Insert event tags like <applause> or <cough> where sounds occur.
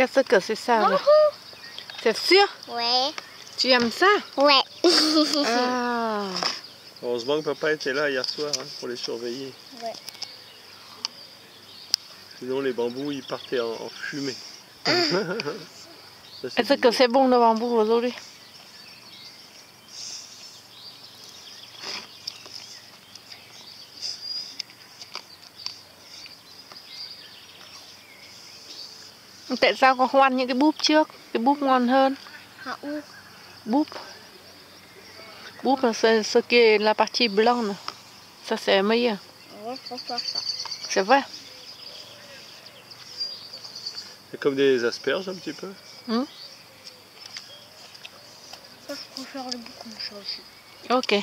Qu'est-ce que c'est ça là C'est sûr Ouais. Tu aimes ça? Ouais. Ah Heureusement que papa était là hier soir hein, pour les surveiller. Ouais. Sinon les bambous ils partaient en, en fumée. <laughs> C'est Est-ce que c'est bon le bambou aujourd'hui? Tại sao con không ăn những cái búp trước? Cái búp ngon hơn. À où Búp. Búp là c'est ce qui est la partie blanche. Ça c'est meilleur. Ouais. C'est vrai. C'est comme des asperges un petit peu. Ça, je préfère le bout comme ça aussi. Ok.